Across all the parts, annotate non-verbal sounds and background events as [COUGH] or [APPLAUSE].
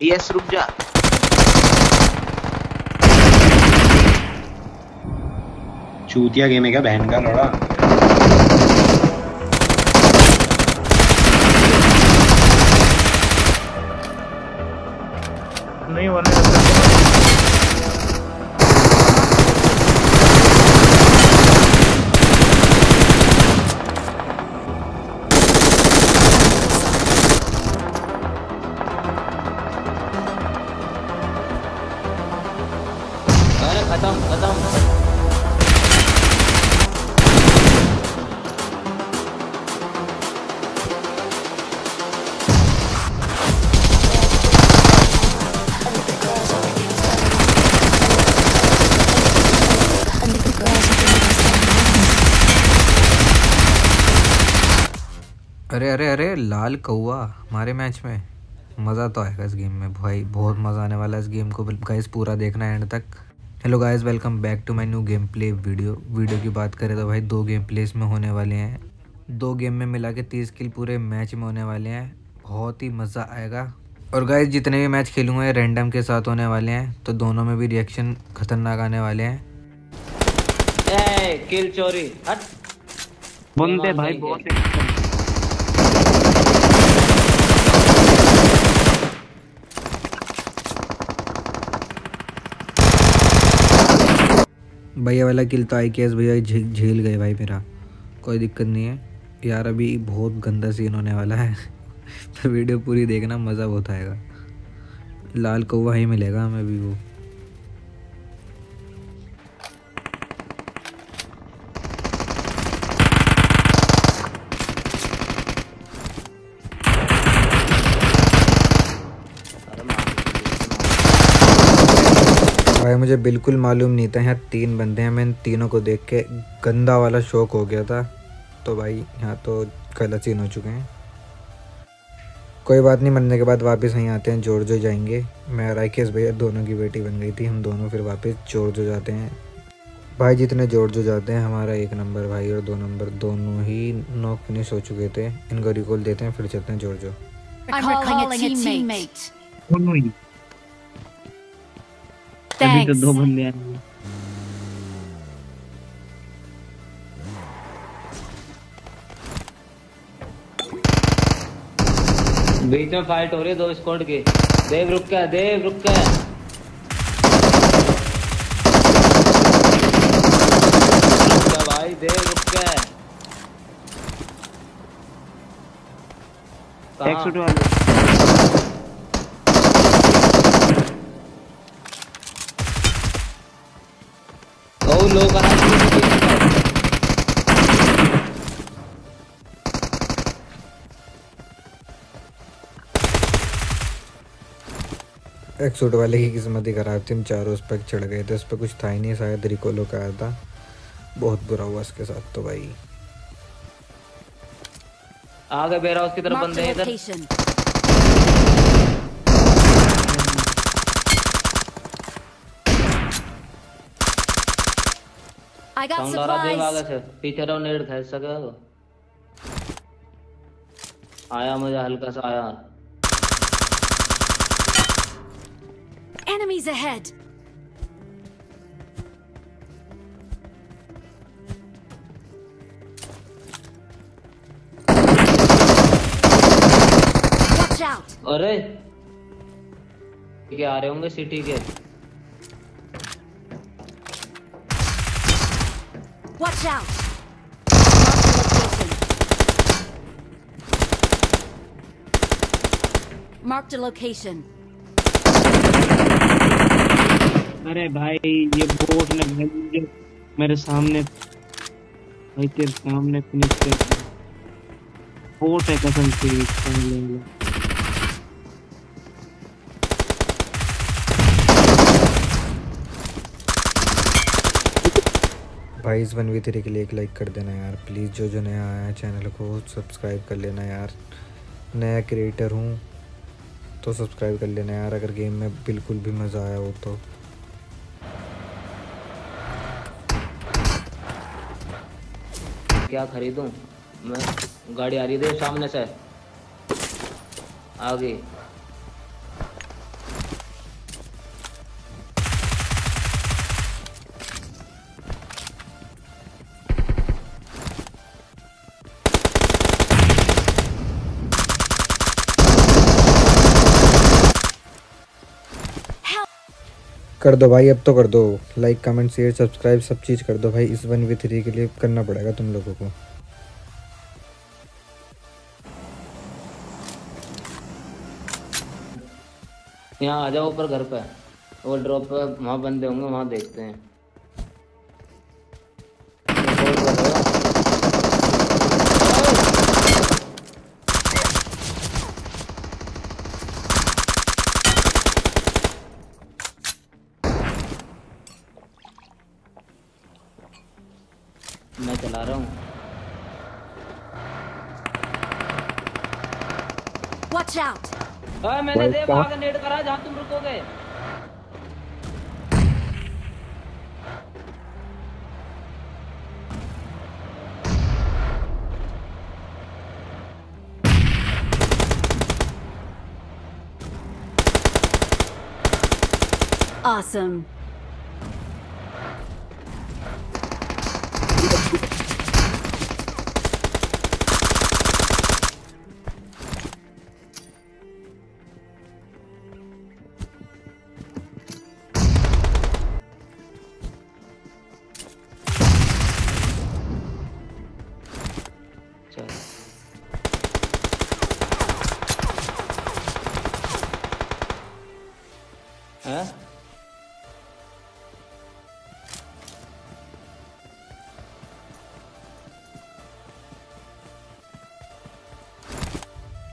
Yes रुक जा चूतिया गेम है क्या बहन का लड़ा? नहीं होने खत्म खत्म। अरे अरे अरे, लाल कौआ हमारे मैच में। मज़ा तो आएगा इस गेम में। भाई, बहुत मज़ा आने वाला है इस गेम को। गाइस पूरा देखना एंड तक। Hello guys welcome back to my new game play video video की बात करें तो भाई दो गेम प्लेस में होने वाले हैं। दो गेम में मिला के तीस किल पूरे मैच में होने वाले हैं। बहुत ही मज़ा आएगा। और गाइस जितने भी मैच खेलूँगा ये रैंडम के साथ होने वाले हैं तो दोनों में भी रिएक्शन खतरनाक आने वाले हैं। ए किल चोरी हट। बंदे भाई बहुत भैया वाला किल तो आई के भैया झेल गए भाई मेरा। कोई दिक्कत नहीं है। यार अभी बहुत गंदा सीन होने वाला है। [LAUGHS] तो वीडियो पूरी देखना, मज़ा बहुत आएगा। लाल कौवा ही मिलेगा हमें भी वो। भाई मुझे बिल्कुल मालूम नहीं था यहाँ तीन बंदे हैं मैं इन तीनों को देख के गंदा वाला शौक हो गया था। तो भाई यहाँ तो गलत सीन हो चुके हैं। कोई बात नहीं मरने के बाद वापस यहीं आते हैं ज़ोर जो जाएँगे। मैं और राकेश भैया दोनों की बेटी बन गई थी हम दोनों फिर वापस ज़ोर जो जाते हैं। भाई जितने ज़ोर जो जाते हैं हमारा एक नंबर भाई और दो नंबर दोनों ही नॉक फिनिश हो चुके थे। इनको रिकॉल देते हैं फिर चलते हैं ज़ोर अभी तो दो बंदे आए बीच में फाइट हो रही है दो स्क्वाड की। देव रुक के देव रुक के रुक के भाई देव रुक के एक कहाँ? शूट वाले ओ लो करा एक सूट वाले की किस्मत ही खराब थी हम चारों उस पर चढ़ गए थे उस पर कुछ था ही नहीं शायद रिकोलो का आया था। बहुत बुरा हुआ उसके साथ तो भाई। आगे बेरा उसकी तरफ़ बंदे इधर। I got supplies. से पीछे रहो नेट खेच सके तो आया मुझे हल्का सा आया Enemies ahead. Watch out. अरे ये आ रहे होंगे सिटी के Watch out. Marked a location. अरे भाई ये बोट ने मुझे मेरे सामने भाई तेरे सामने फिनिश कर बोट है कसम से भाई इस वन वी थ्री के लिए, एक लाइक कर देना यार प्लीज़ जो जो नया आया है चैनल को सब्सक्राइब कर लेना यार। नया क्रिएटर हूँ तो सब्सक्राइब कर लेना यार, अगर गेम में बिल्कुल भी मज़ा आया हो तो। क्या खरीदूं? मैं, गाड़ी आ रही है सामने से। आ गई कर दो भाई, अब तो कर दो। लाइक कमेंट शेयर सब्सक्राइब सब चीज़ कर दो भाई। इस वन वी थ्री के लिए करना पड़ेगा तुम लोगों को। यहाँ आ जाओ ऊपर घर पे। वो ड्रॉप पे, वहाँ बंदे होंगे, वहाँ देखते हैं Hold कर रहे हो? मैं चला रहा हूँ Watch out! हाँ मैंने देख आगे नेट करा जहाँ तुम रुकोगे Awesome.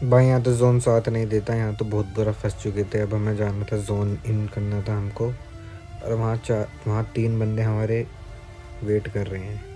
भाई, यहाँ तो जोन साथ नहीं देता, यहाँ तो बहुत बुरा फंस चुके थे। अब हमें जाना था जोन इन करना था हमको। और वहाँ चार, वहाँ तीन बंदे हमारे वेट कर रहे हैं।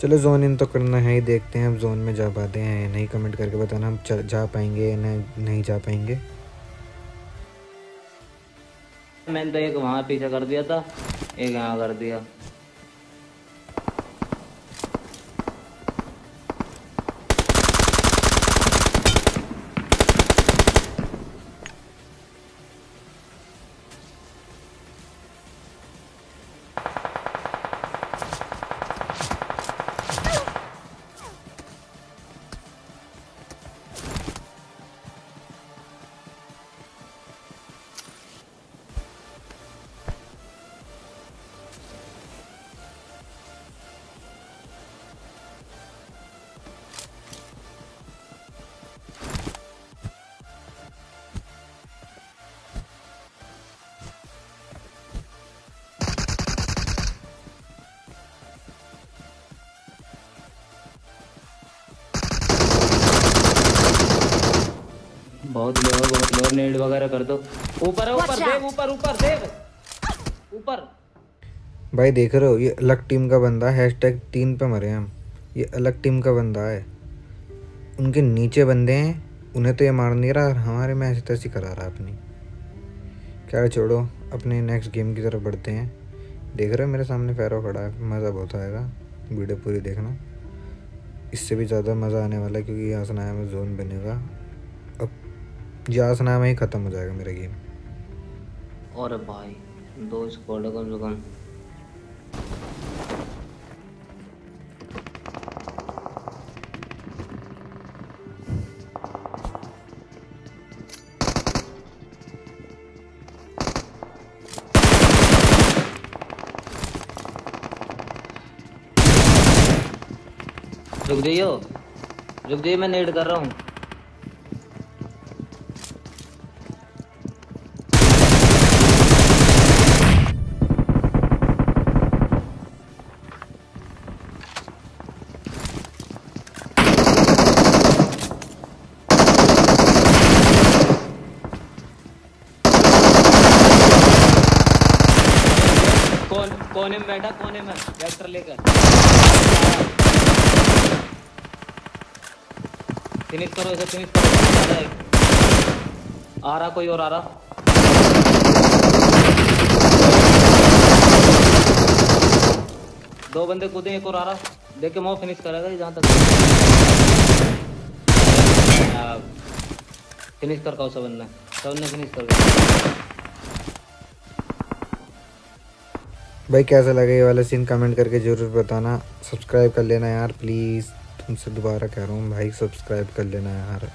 चलो जोन इन तो करना है ही, देखते हैं अब जोन में जा पाते हैं या नहीं। कमेंट करके बताना, हम जा पाएँगे या नहीं नहीं जा पाएँगे। मैंने तो एक वहाँ पीछे कर दिया था, एक यहाँ कर दिया। ऊपर ऊपर, देव। ऊपर। भाई देख रहे हो, ये अलग टीम का बंदा है हैशटैग तीन पे मरे हम। ये अलग टीम का बंदा है। उनके नीचे बंदे हैं, उन्हें तो ये मार नहीं रहा हमारे में ऐसी तैसी करा रहा अपनी। क्या छोड़ो, अपने नेक्स्ट गेम की तरफ़ बढ़ते हैं। देख रहे हो, मेरे सामने फैरो खड़ा है, मज़ा बहुत आएगा। वीडियो पूरी देखना। इससे भी ज़्यादा मज़ा आने वाला है, क्योंकि यहाँ सनाया में जोन बनेगा। अब यहाँ सनाया में ही ख़त्म हो जाएगा मेरा गेम और भाई, दो स्क्वाड है कम से कम। रुक जाइयो। रुक जाइए मैं नेट कर रहा हूँ। कौन में बैठा, कोने में वेक्टर लेकर। फिनिश करो इसे फिनिश करो। आ रहा कोई और आ रहा दो बंदे कूदे, एक और आ रहा देख के मो फिनिश करेगा जहाँ तक फिनिश कर कहो सबन ने। सबन ने फिनिश कर दिया। भाई, कैसा लगा ये वाला सीन कमेंट करके ज़रूर बताना। सब्सक्राइब कर लेना यार प्लीज़ तुमसे दोबारा कह रहा हूँ भाई सब्सक्राइब कर लेना यार।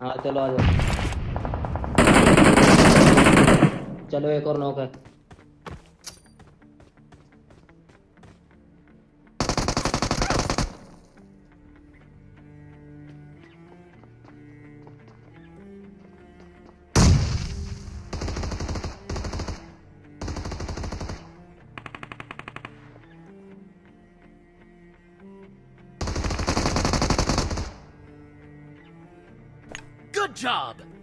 हाँ चलो आ जाओ। चलो एक और नौका है Good job!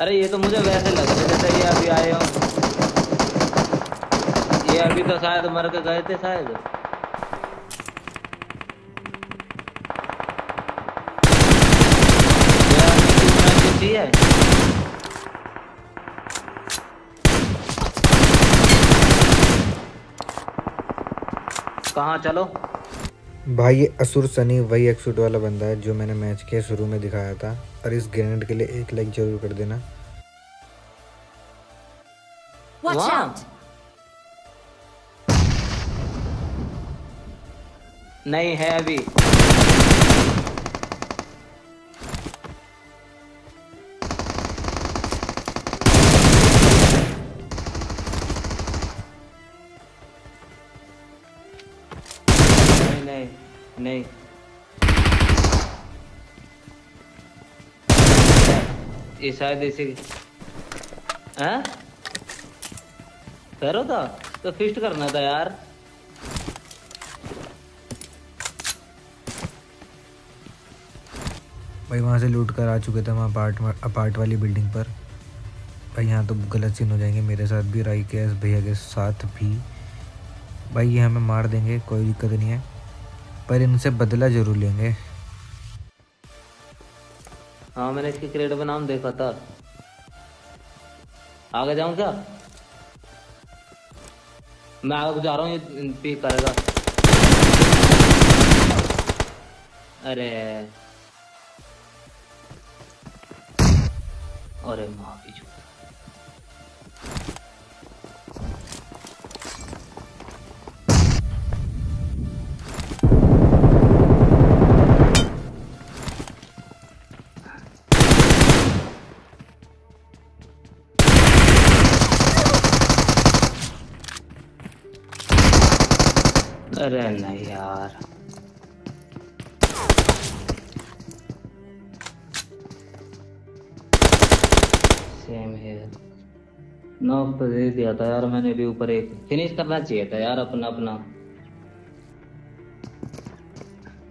अरे ये तो मुझे वैसे लग रहा जैसे ये अभी आए हो। ये अभी तो शायद मर के गए थे शायद। कहाँ चलो? भाई ये असुर सनी वही एक सूट वाला बंदा है जो मैंने मैच के शुरू में दिखाया था। और इस ग्रेनेड के लिए एक लाइक ज़रूर कर देना। Watch out! नहीं है अभी। नहीं नहीं। ये शायद इसी हैं? करो था तो फिस्ट करना था यार। भाई वहाँ से लूट कर आ चुके थे वहाँ अपार्ट अपार्ट वाली बिल्डिंग पर। भाई यहाँ तो गलत सीन हो जाएँगे, मेरे साथ भी राई के भैया के साथ भी। भाई ये हमें मार देंगे, कोई दिक्कत नहीं है। पर इनसे बदला ज़रूर लेंगे। हाँ मैंने इसके क्रेड में नाम देखा था। आगे जाऊँ क्या? मैं आगे जा रहा हूँ, ये करेगा। अरे। अरे माँ अरे नहीं यार। सेम है नॉक दे दिया था यार मैंने भी ऊपर एक। फिनिश करना चाहिए था यार अपना अपना।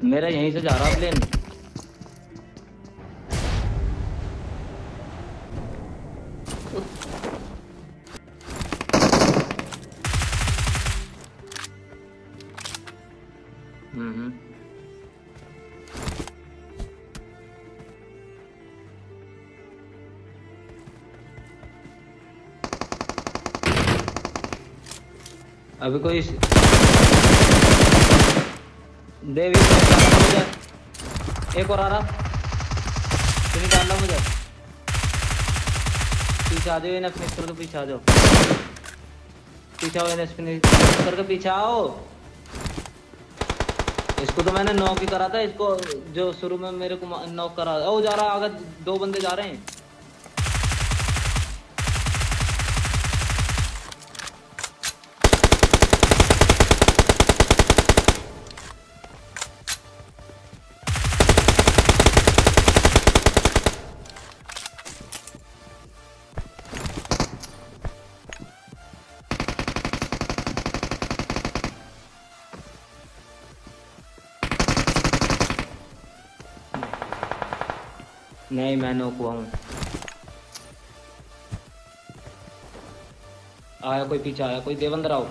मेरा यहीं से जा रहा प्लेन अभी कोई देवी, एक और आ रहा। तुम निकालना मुझे। पीछे आ जाओ इन्हें फिनिश करके पीछे आ जाओ। पीछे आओ इन्हें फिनिश करके पीछे आओ। इसको तो मैंने नॉक ही करा था, इसको जो शुरू में मेरे को नॉक करा ओ, जा रहा आगे दो बंदे जा रहे हैं। नहीं मैं नोक हुआ हूँ। आया कोई पीछे आया कोई देवंदर आओ।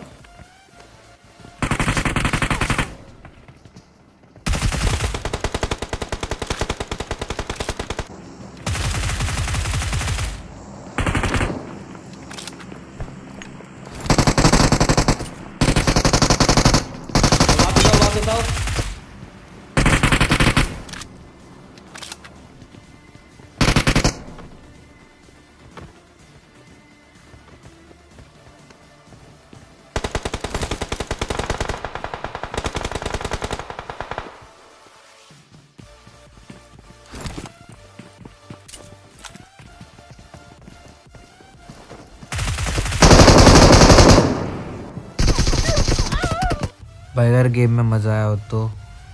अगर गेम में मज़ा आया हो तो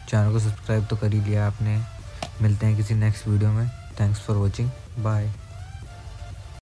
चैनल को सब्सक्राइब तो कर ही लिया आपने। मिलते हैं किसी नेक्स्ट वीडियो में। Thanks for watching bye